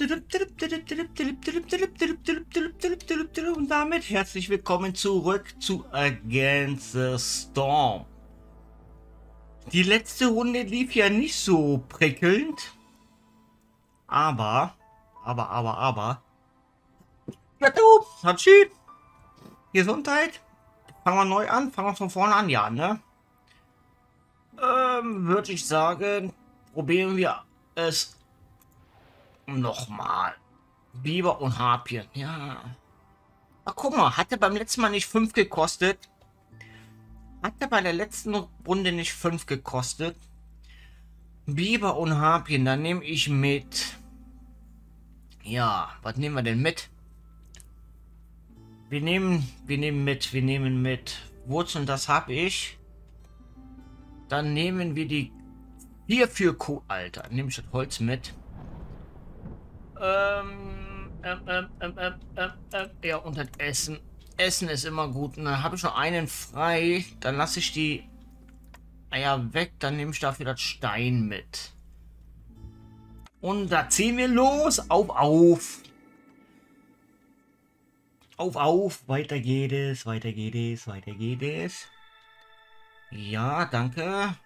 Und damit herzlich willkommen zurück zu Against the Storm. Die letzte Runde lief ja nicht so prickelnd. Aber, aber, aber, aber. Ja du, Hatschi. Gesundheit. Fangen wir neu an, fangen wir von vorne an, ja, ne? Ähm, würde ich sagen, probieren wir es nochmal. Biber und Harpien, ja. Ach, guck mal, hatte beim letzten Mal nicht 5 gekostet. Hatte bei der letzten Runde nicht 5 gekostet. Biber und Harpien, dann nehme ich mit. Ja, was nehmen wir denn mit? Wir nehmen, wir nehmen mit, wir nehmen mit Wurzeln, das habe ich. Dann nehmen wir die hierfür Co. Alter, nehme ich das Holz mit. Ähm, ähm, ähm, ähm, ähm, ähm, ähm, ja, und das Essen. Essen ist immer gut. Und dann habe ich noch einen frei. Dann lasse ich die Eier weg. Dann nehme ich dafür das Stein mit. Und da ziehen wir los. Auf, auf. Auf, auf. Weiter geht es, weiter geht es, weiter geht es. Ja, danke.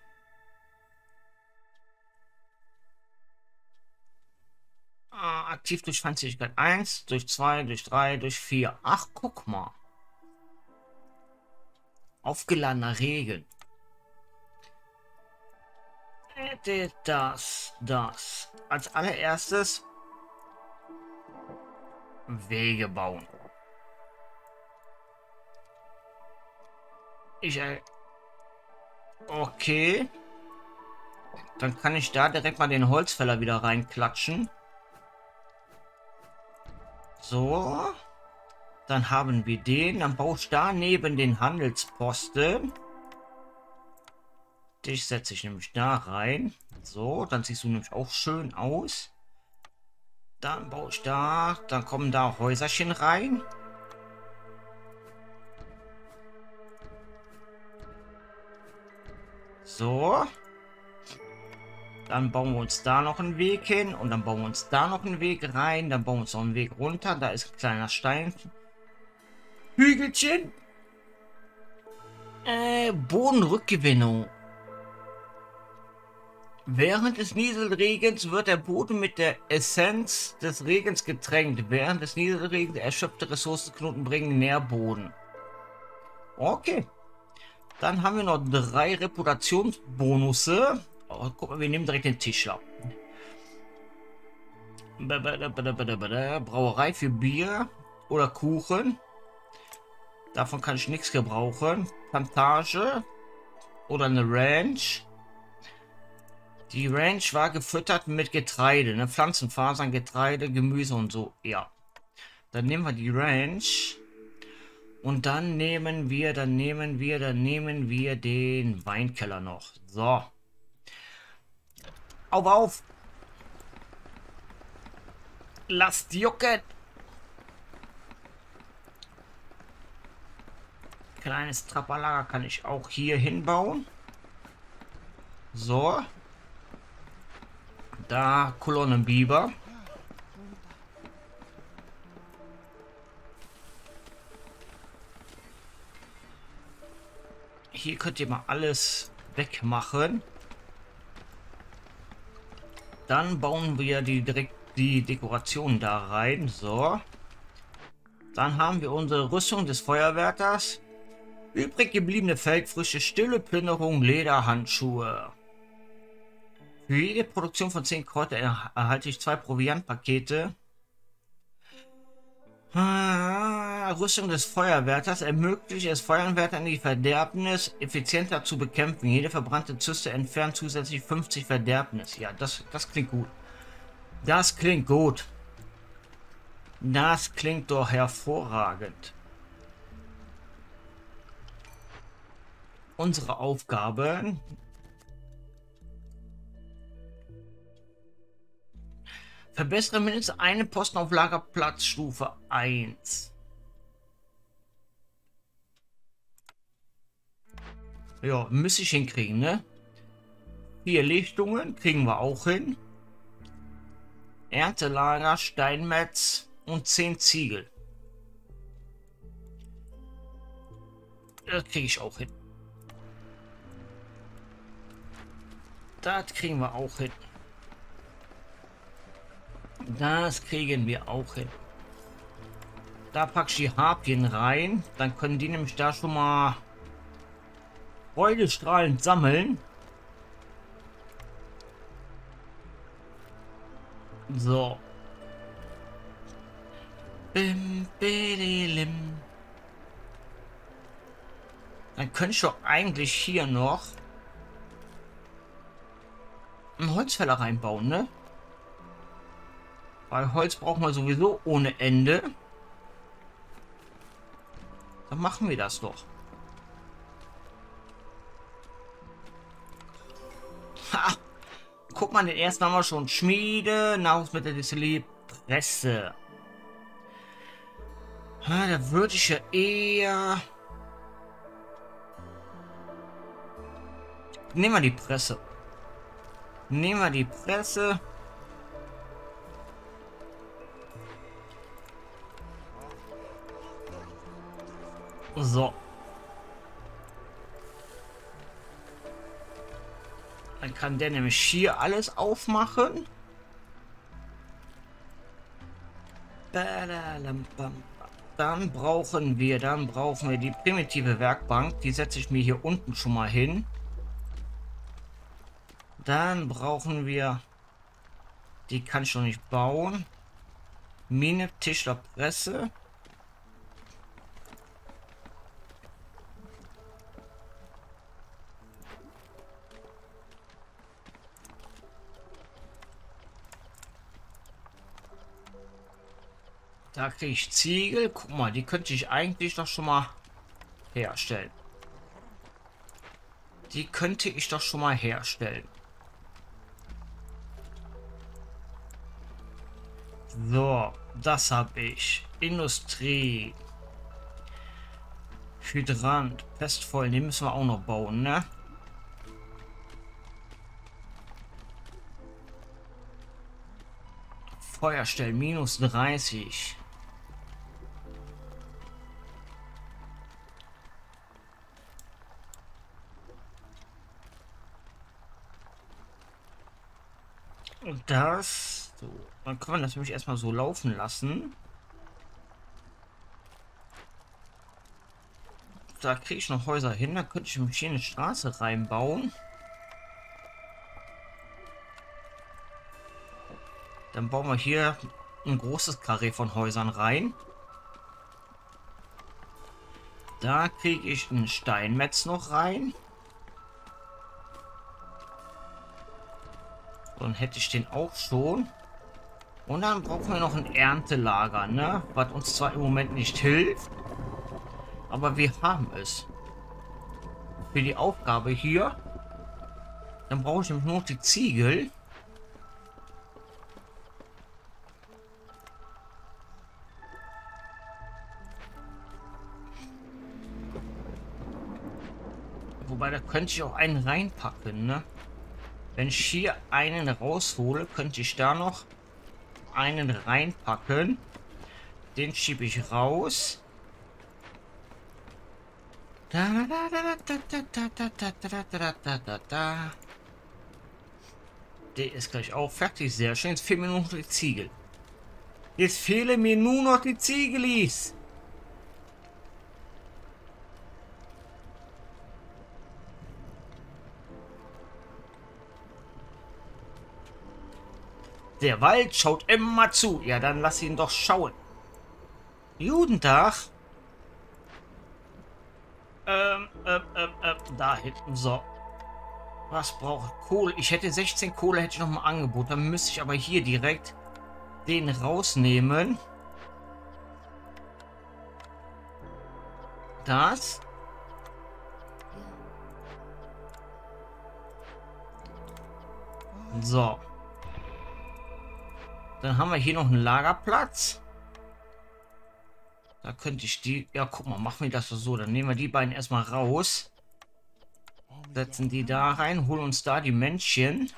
Aktiv durch Feindseligkeit 1, durch 2, durch 3, durch 4. Ach, guck mal. Aufgeladener Regen. Das, das. Als allererstes Wege bauen. Ich... Äh, okay. Dann kann ich da direkt mal den Holzfäller wieder reinklatschen. So. Dann haben wir den. Dann baue ich da neben den Handelsposten. Dich setze ich nämlich da rein. So, dann siehst du nämlich auch schön aus. Dann baue ich da. Dann kommen da Häuserchen rein. So. Dann bauen wir uns da noch einen Weg hin und dann bauen wir uns da noch einen Weg rein. Dann bauen wir uns noch einen Weg runter. Da ist ein kleiner Stein. Hügelchen. Äh, Bodenrückgewinnung. Während des Nieselregens wird der Boden mit der Essenz des Regens getränkt. Während des Nieselregens erschöpfte Ressourcenknoten bringen Nährboden. Okay. Dann haben wir noch drei Reputationsbonusse. Oh, guck mal, wir nehmen direkt den Tischler. Brauerei für Bier oder Kuchen. Davon kann ich nichts gebrauchen. Plantage oder eine Ranch. Die Ranch war gefüttert mit Getreide, ne? Pflanzenfasern, Getreide, Gemüse und so. Ja. Dann nehmen wir die Ranch. Und dann nehmen wir, dann nehmen wir, dann nehmen wir den Weinkeller noch. So. Auf, auf! Lasst jucken! Kleines Trapperlager kann ich auch hier hinbauen. So. Da Kolonnenbiber. Hier könnt ihr mal alles wegmachen. Dann bauen wir die direkt die Dekoration da rein. So. Dann haben wir unsere Rüstung des Feuerwärters. Übrig gebliebene Feldfrische, stille Plünderung, Lederhandschuhe. Für jede Produktion von 10 Kräuter erhalte ich zwei Proviantpakete. Ah, Rüstung des Feuerwärters ermöglicht es Feuerwärtern die Verderbnis effizienter zu bekämpfen. Jede verbrannte Zyste entfernt zusätzlich 50 Verderbnis. Ja, das, das klingt gut. Das klingt gut. Das klingt doch hervorragend. Unsere Aufgabe Verbessere mindestens einen Posten auf Lagerplatz Stufe 1. Ja, müsste ich hinkriegen, ne? Vier Lichtungen kriegen wir auch hin. Erntelager, Steinmetz und 10 Ziegel. Das kriege ich auch hin. Das kriegen wir auch hin. Das kriegen wir auch hin. Da packe ich die Harpien rein. Dann können die nämlich da schon mal freudestrahlend sammeln. So. Bim, bidilim. Dann könnte ich doch eigentlich hier noch einen Holzfäller reinbauen, ne? Weil Holz brauchen wir sowieso ohne Ende. Dann machen wir das doch. Ha! Guck mal, den ersten haben wir schon. Schmiede, Nahrungsmitteldistillerie, Presse. Ha, da würde ich ja eher... Nehmen wir die Presse. Nehmen wir die Presse. So. Dann kann der nämlich hier alles aufmachen. Dann brauchen wir, dann brauchen wir die primitive Werkbank. Die setze ich mir hier unten schon mal hin. Dann brauchen wir, die kann ich noch nicht bauen. Mine, Tischler, Presse. Da kriege ich Ziegel. Guck mal, die könnte ich eigentlich doch schon mal herstellen. Die könnte ich doch schon mal herstellen. So, das habe ich. Industrie. Hydrant. Pestvoll, den müssen wir auch noch bauen, ne? Feuerstellen, minus 30. das. So. Dann kann man das nämlich erstmal so laufen lassen. Da kriege ich noch Häuser hin. Da könnte ich mich hier eine Straße reinbauen. Dann bauen wir hier ein großes Karree von Häusern rein. Da kriege ich ein Steinmetz noch rein. Dann hätte ich den auch schon. Und dann brauchen wir noch ein Erntelager, ne? Was uns zwar im Moment nicht hilft, aber wir haben es. Für die Aufgabe hier. Dann brauche ich nämlich nur die Ziegel. Wobei, da könnte ich auch einen reinpacken, ne? Wenn ich hier einen raushole, könnte ich da noch einen reinpacken. Den schiebe ich raus. Der ist gleich auch fertig. Sehr schön. Jetzt fehlen mir nur noch die Ziegel. Jetzt fehlen mir nur noch die Ziegelis. Der Wald schaut immer zu. Ja, dann lass ihn doch schauen. Judentag. Ähm, ähm, ähm, ähm, da hinten. So. Was braucht Kohle? Ich hätte 16 Kohle, hätte ich noch mal Angebot. Dann müsste ich aber hier direkt den rausnehmen. Das. So. Dann haben wir hier noch einen Lagerplatz. Da könnte ich die... Ja, guck mal, machen wir das so. Dann nehmen wir die beiden erstmal raus. Setzen die da rein, holen uns da die Männchen.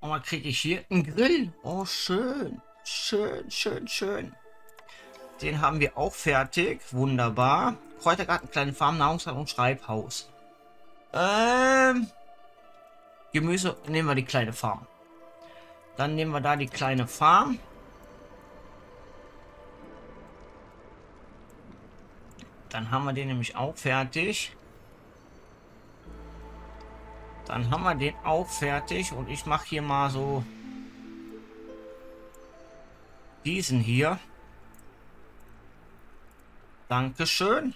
Und dann kriege ich hier einen Grill. Oh, schön. Schön, schön, schön. Den haben wir auch fertig. Wunderbar. Kräutergarten, kleine Farm, Nahrungsmittel und Schreibhaus. Ähm, Gemüse nehmen wir die kleine Farm. Dann nehmen wir da die kleine Farm. Dann haben wir den nämlich auch fertig. Dann haben wir den auch fertig. Und ich mache hier mal so diesen hier. Dankeschön.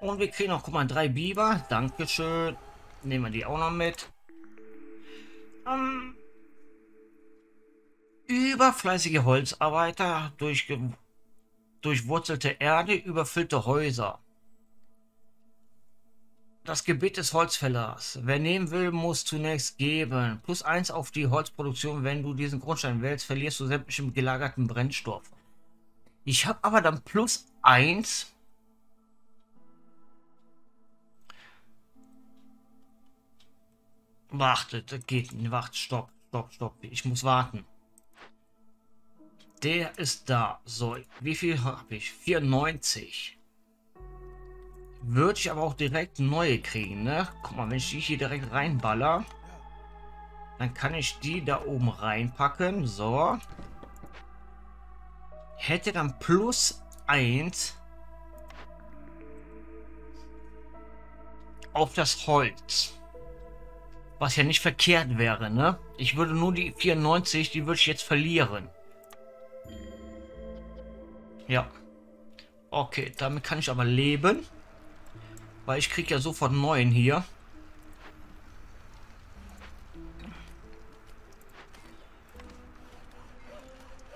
Und wir kriegen noch, guck mal, drei Biber. Dankeschön. Nehmen wir die auch noch mit. Ähm, überfleißige Holzarbeiter, durch durchwurzelte Erde, überfüllte Häuser. Das Gebiet des Holzfällers. Wer nehmen will, muss zunächst geben. Plus eins auf die Holzproduktion. Wenn du diesen Grundstein wählst, verlierst du sämtlichen gelagerten Brennstoff. Ich habe aber dann plus eins. Wartet, geht nicht. Wart, stopp, stopp, stopp. Ich muss warten. Der ist da. So, wie viel habe ich? 94. Würde ich aber auch direkt neue kriegen, ne? Guck mal, wenn ich die hier direkt reinballer, dann kann ich die da oben reinpacken. So. Hätte dann plus 1 auf das Holz. Was ja nicht verkehrt wäre, ne? Ich würde nur die 94, die würde ich jetzt verlieren. Ja. Okay, damit kann ich aber leben. Weil ich kriege ja sofort neuen hier.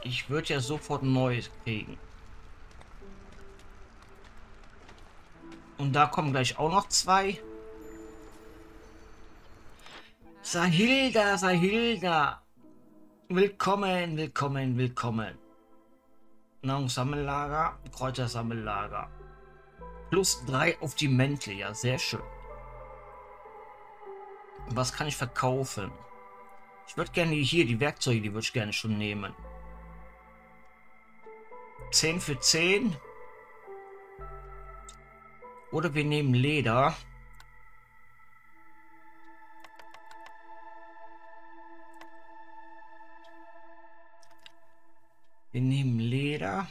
Ich würde ja sofort neues kriegen. Und da kommen gleich auch noch zwei. Sahilda, Sahilda. Willkommen, willkommen, willkommen. Nahrungssammellager, Kräutersammellager. Plus 3 auf die Mäntel. Ja, sehr schön. Was kann ich verkaufen? Ich würde gerne hier die Werkzeuge, die würde ich gerne schon nehmen. 10 für 10. Oder wir nehmen Leder. Wir nehmen Leder.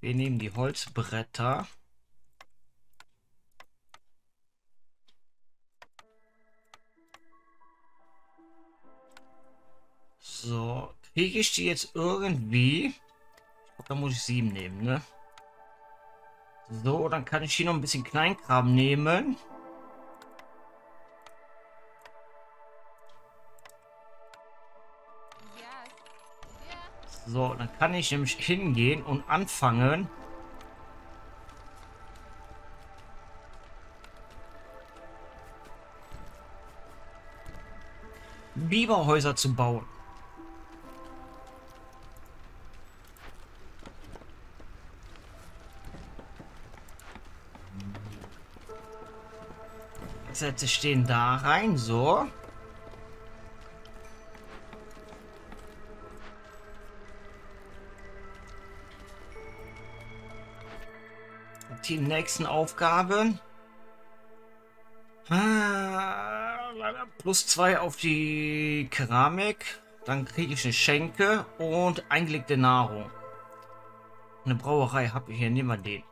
Wir nehmen die Holzbretter. So, kriege ich die jetzt irgendwie? Da muss ich sieben nehmen, ne? So, dann kann ich hier noch ein bisschen Kleinkram nehmen. So, dann kann ich nämlich hingehen und anfangen. Biberhäuser zu bauen. Sätze stehen da rein, so. Die nächsten Aufgaben. Ah, plus zwei auf die Keramik. Dann kriege ich eine Schenke und eingelegte Nahrung. Eine Brauerei habe ich hier. Nehmen wir den.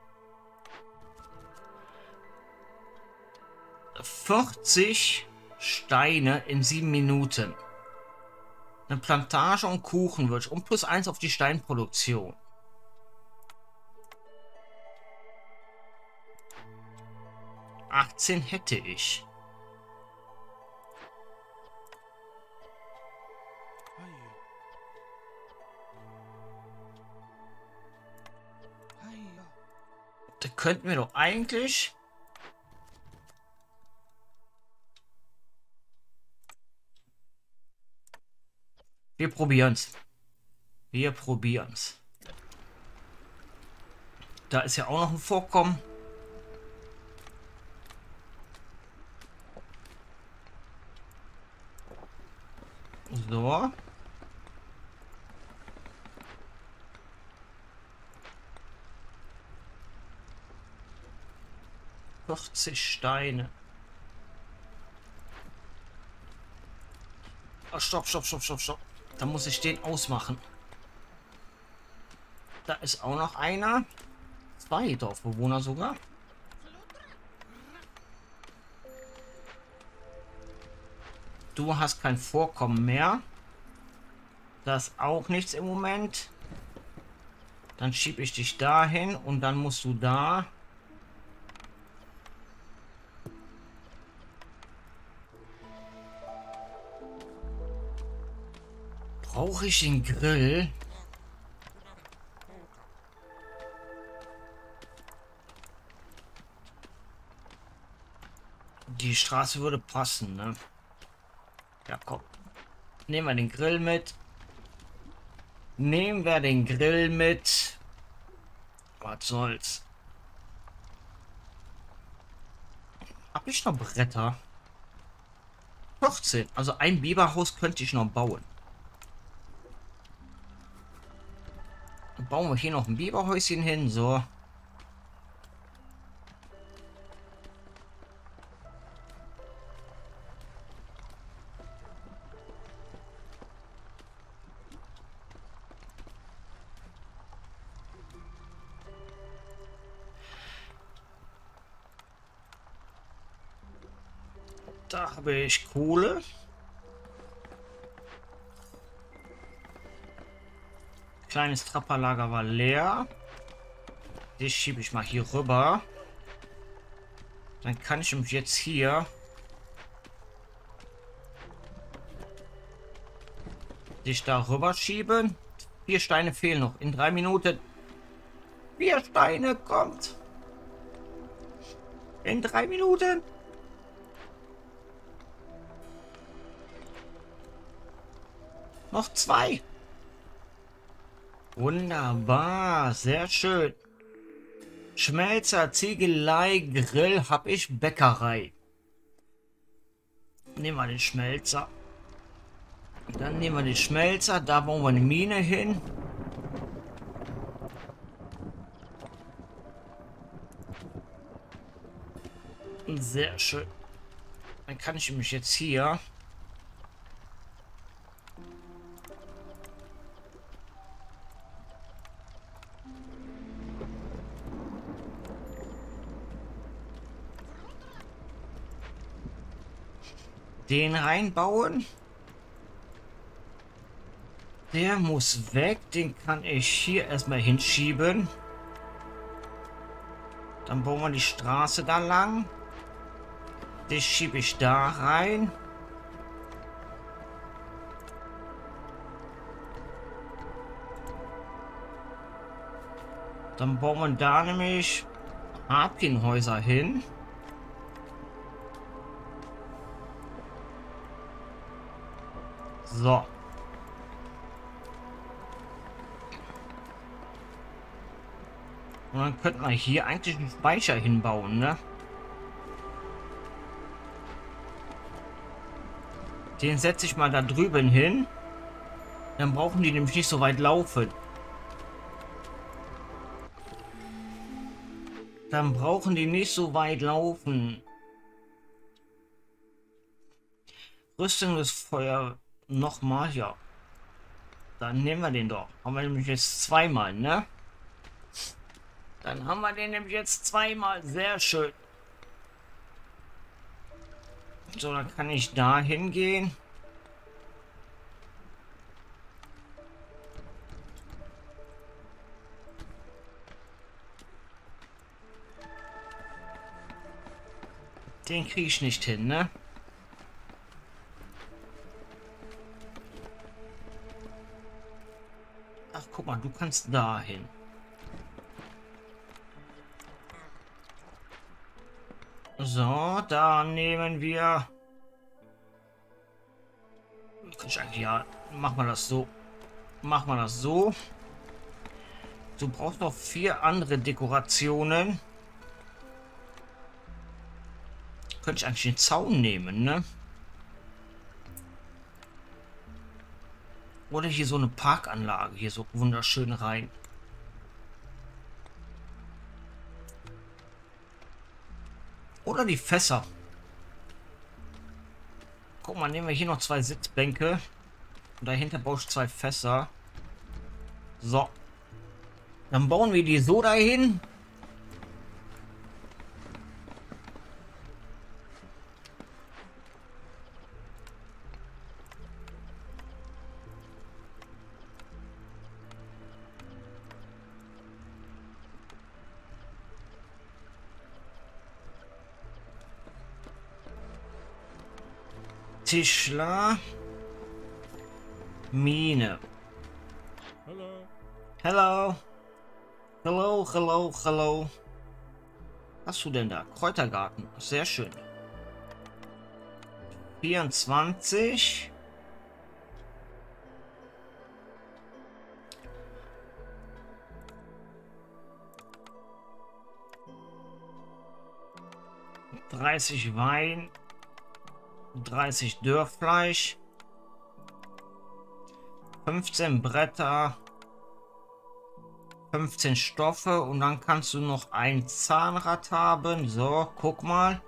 40 Steine in 7 Minuten. Eine Plantage und Kuchen wird und plus 1 auf die Steinproduktion. Achtzehn hätte ich. Da könnten wir doch eigentlich Wir probieren's. Wir probieren's. Da ist ja auch noch ein Vorkommen. 50 Steine. Oh, ah, stopp, stopp, stopp, stopp, stopp. Da muss ich den ausmachen. Da ist auch noch einer. Zwei Dorfbewohner sogar. Du hast kein Vorkommen mehr. Das auch nichts im Moment. Dann schiebe ich dich dahin und dann musst du da Brauche ich den Grill? Die Straße würde passen, ne? Ja, komm. Nehmen wir den Grill mit. Nehmen wir den Grill mit. Was soll's. Hab ich noch Bretter? 14. Also ein Biberhaus könnte ich noch bauen. Bauen wir hier noch ein Biberhäuschen hin. So. Da habe ich Kohle. Kleines Trapperlager war leer. Die schiebe ich mal hier rüber. Dann kann ich mich jetzt hier dich da rüber schieben. Vier Steine fehlen noch. In drei Minuten. Vier Steine kommt. In drei Minuten. Noch zwei. Wunderbar, sehr schön. Schmelzer, Ziegelei, Grill, habe ich Bäckerei. Nehmen wir den Schmelzer. Dann nehmen wir den Schmelzer, da bauen wir eine Mine hin. Sehr schön. Dann kann ich mich jetzt hier den reinbauen. Der muss weg. Den kann ich hier erstmal hinschieben. Dann bauen wir die Straße da lang. Das schiebe ich da rein. Dann bauen wir da nämlich Harpinhäuser hin. So. Und dann könnte man hier eigentlich einen Speicher hinbauen, ne? Den setze ich mal da drüben hin. Dann brauchen die nämlich nicht so weit laufen. Dann brauchen die nicht so weit laufen. Rüstung des Feuer Nochmal, ja. Dann nehmen wir den doch. Haben wir nämlich jetzt zweimal, ne? Dann haben wir den nämlich jetzt zweimal. Sehr schön. So, dann kann ich da hingehen. Den kriege ich nicht hin, ne? Guck mal, du kannst dahin. So, da nehmen wir... Ja, mach mal das so. Mach mal das so. Du brauchst noch vier andere Dekorationen. Könnte ich eigentlich den Zaun nehmen, ne? Oder hier so eine Parkanlage, hier so wunderschön rein. Oder die Fässer. Guck mal, nehmen wir hier noch zwei Sitzbänke. Und dahinter baue ich zwei Fässer. So. Dann bauen wir die so dahin. Tischler. Mine. Hello. Hello. Hello, hello, hello. Was hast du denn da? Kräutergarten. Sehr schön. 24. Dreißig Wein, 30 Dörrfleisch, 15 Bretter, 15 Stoffe und dann kannst du noch ein Zahnrad haben. So, guck mal.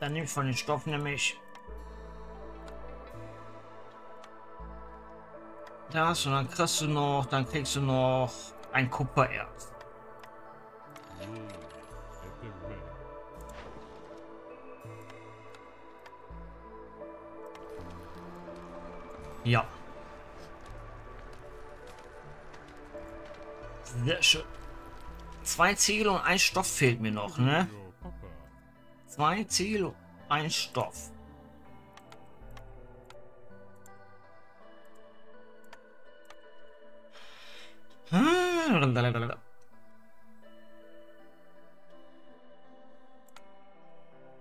Dann nehme ich von den Stoffen nämlich das und dann kriegst du noch, dann kriegst du noch ein Kupfererz. Ja. Sehr schön. Zwei Ziele und ein Stoff fehlt mir noch, ne? Zwei Ziele, ein Stoff.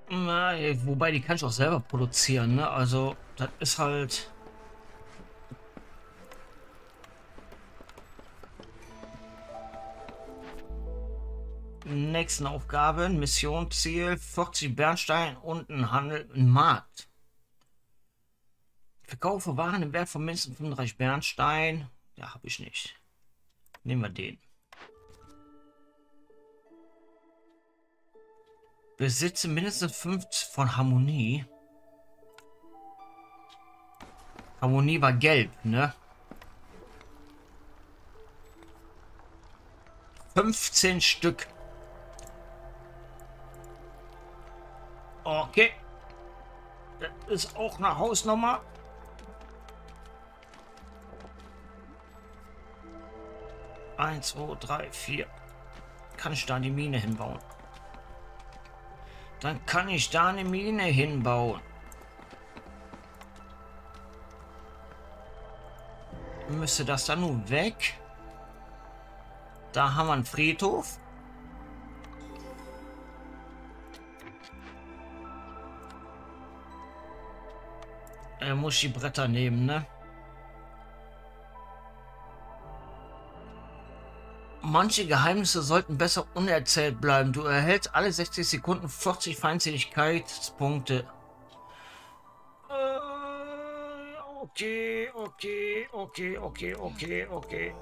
Na, wobei, die kann ich auch selber produzieren, ne? Also, das ist halt... Nächsten Aufgaben, Missionsziel, 40 Bernstein und ein Handel, ein Markt. Verkaufe Waren im Wert von mindestens 35 Bernstein. Ja, habe ich nicht. Nehmen wir den. Besitze mindestens 5 von Harmonie. Harmonie war gelb, ne? 15 Stück. Ist auch eine Hausnummer. Eins, zwei, drei, vier. Kann ich da die Mine hinbauen? Dann kann ich da eine Mine hinbauen. Müsste das dann nun weg? Da haben wir einen Friedhof. Er muss die Bretter nehmen, ne? Manche Geheimnisse sollten besser unerzählt bleiben. Du erhältst alle 60 Sekunden 40 Feindseligkeitspunkte. Äh, okay, okay, okay, okay, okay, okay.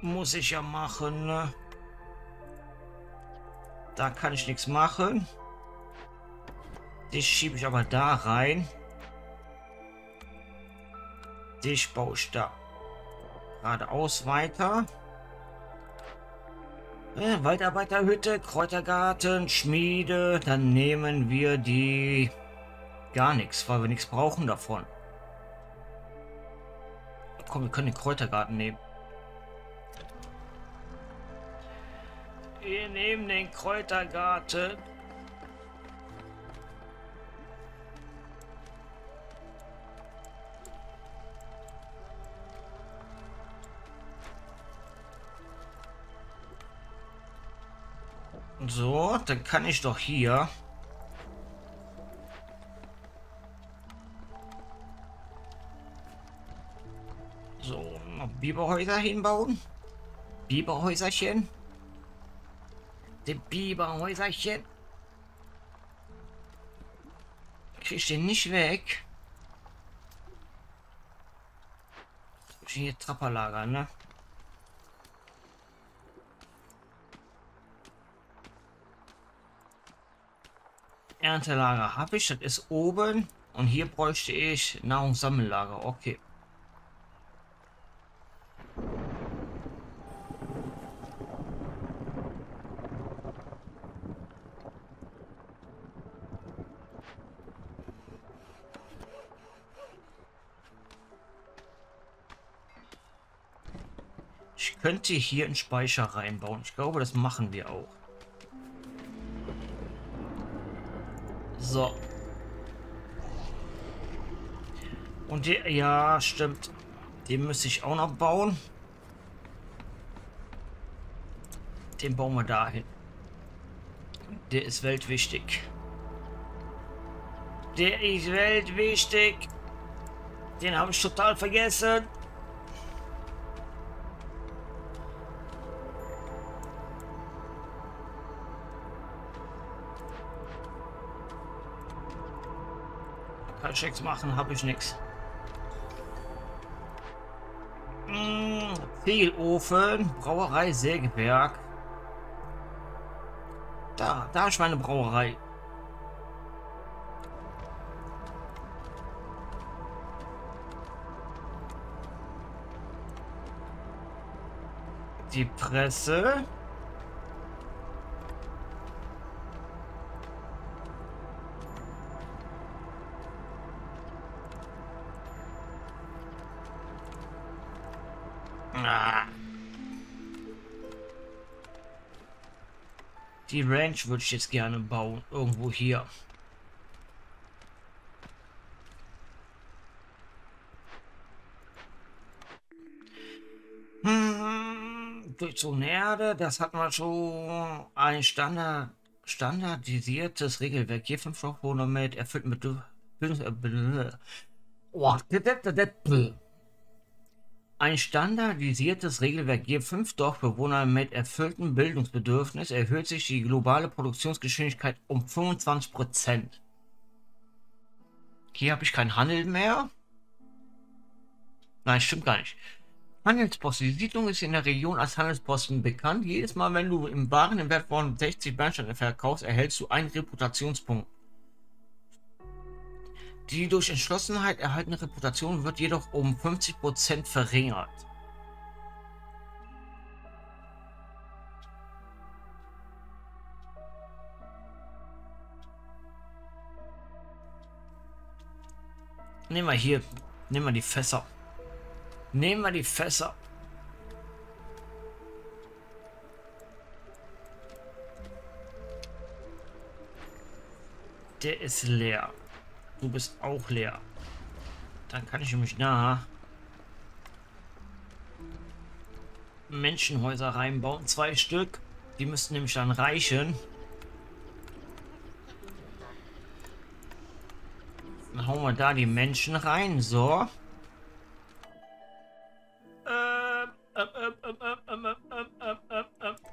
Muss ich ja machen, ne? Da kann ich nichts machen. Dich schiebe ich aber da rein. Da geradeaus weiter. Äh, Waldarbeiterhütte, Kräutergarten, Schmiede. Dann nehmen wir die gar nichts, weil wir nichts brauchen davon. Komm, wir können den Kräutergarten nehmen. Wir nehmen den Kräutergarten. So, dann kann ich doch hier. So, noch Biberhäuser hinbauen. Biberhäuserchen. Die Biberhäuserchen. Krieg ich den nicht weg. Hier Trapperlager, ne? Erntelager habe ich, das ist oben. Und hier bräuchte ich Nahrungssammellager. Okay. Ich könnte hier einen Speicher reinbauen. Ich glaube, das machen wir auch. So. Und die, ja, stimmt. Den müsste ich auch noch bauen. Den bauen wir dahin. Der ist weltwichtig. Der ist weltwichtig. Den habe ich total vergessen. Checks machen habe ich nichts. Hm, Ziegelofen, Brauerei, Sägewerk. Da, da ist meine Brauerei. Die Presse. Die Ranch würde ich jetzt gerne bauen. Irgendwo hier. Hm, durchzogene Erde, das hat man schon ein Standard, standardisiertes Regelwerk. Hier 5 Stockwohner mit erfüllt mit oh, ein standardisiertes Regelwerk gibt fünf Dorfbewohnern mit erfülltem Bildungsbedürfnis erhöht sich die globale Produktionsgeschwindigkeit um 25%. Hier habe ich keinen Handel mehr. Nein, stimmt gar nicht. Handelsposten. Die Siedlung ist in der Region als Handelsposten bekannt. Jedes Mal, wenn du im Waren im Wert von 60 Bernsteine verkaufst, erhältst du einen Reputationspunkt. Die durch Entschlossenheit erhaltene Reputation wird jedoch um 50% verringert. Nehmen wir hier, nehmen wir die Fässer. Nehmen wir die Fässer. Der ist leer. Du bist auch leer. Dann kann ich nämlich nach Menschenhäuser reinbauen. Zwei Stück. Die müssten nämlich dann reichen. Dann hauen wir da die Menschen rein. So.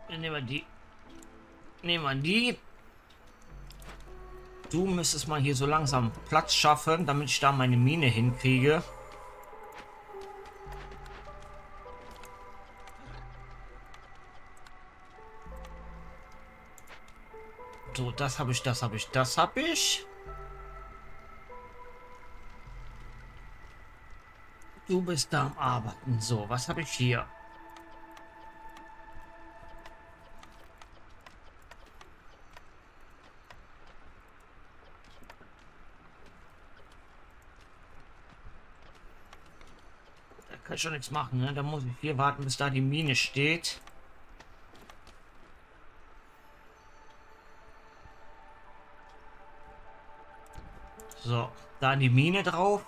Nehmen wir die. Nehmen wir die. Du müsstest mal hier so langsam Platz schaffen, damit ich da meine Mine hinkriege. So, das habe ich, das habe ich, das habe ich. Du bist da am Arbeiten. So, was habe ich hier? Kann schon nichts machen, ne? Da muss ich hier warten, bis da die Mine steht. So, da die Mine drauf.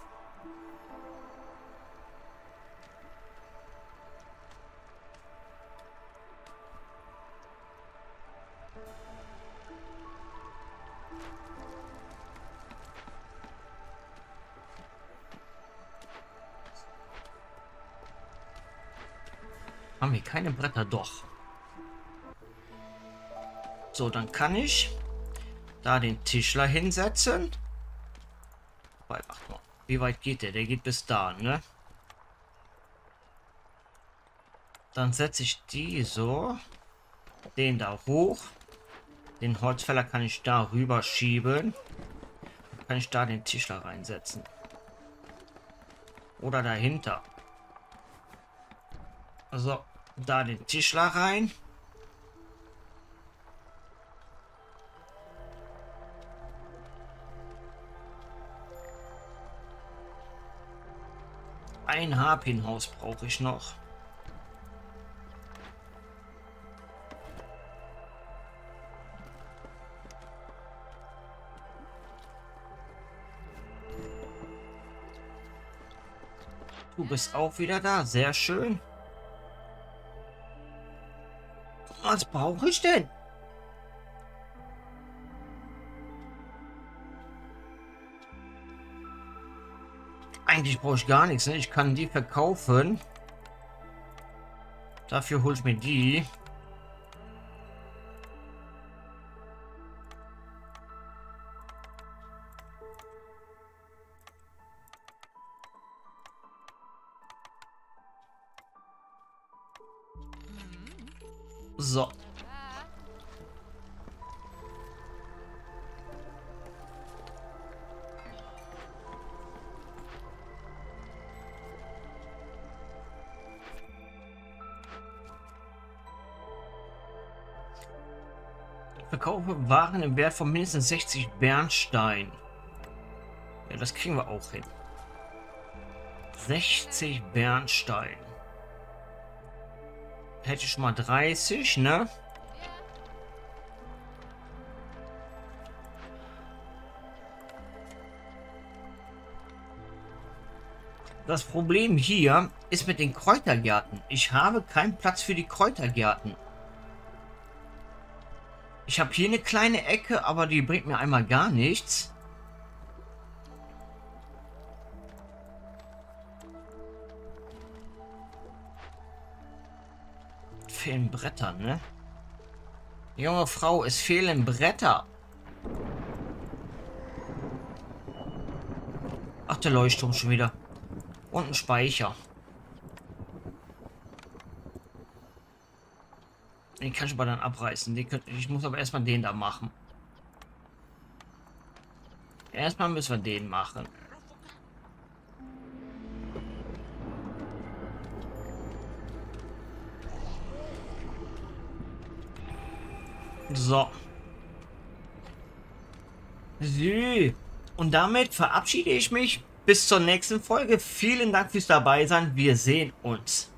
Keine Bretter? Doch. So, dann kann ich da den Tischler hinsetzen. Warte mal. Wie weit geht der? Der geht bis da, ne? Dann setze ich die so. Den da hoch. Den Holzfäller kann ich da rüber schieben. Dann kann ich da den Tischler reinsetzen. Oder dahinter. Also, da den Tischler rein. Ein Harpinhaus brauche ich noch. Du bist auch wieder da. Sehr schön. Was brauche ich denn? Eigentlich brauche ich gar nichts. Ne? Ich kann die verkaufen. Dafür hole ich mir die. Wert von mindestens 60 Bernstein. Ja, das kriegen wir auch hin. 60 Bernstein. Hätte ich schon mal 30, ne? Das Problem hier ist mit den Kräutergärten. Ich habe keinen Platz für die Kräutergärten. Ich habe hier eine kleine Ecke, aber die bringt mir einmal gar nichts. Fehlen Bretter, ne? Junge Frau, es fehlen Bretter. Ach, der Leuchtturm schon wieder. Und ein Speicher. Den kann ich aber dann abreißen. Den ich muss aber erstmal den da machen. Erstmal müssen wir den machen. So. So. Und damit verabschiede ich mich bis zur nächsten Folge. Vielen Dank fürs dabei sein. Wir sehen uns.